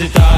necessitar